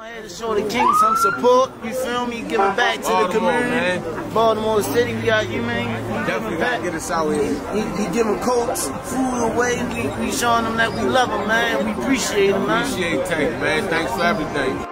I had to show the king some support, you feel me? Giving back to Baltimore, the community. Man. Baltimore City, we got you man. We Definitely gotta get us out here. Giving coats, food away, we, we showing them that we love them, man. We appreciate them, man. Appreciate Tank, man. Thanks for everything.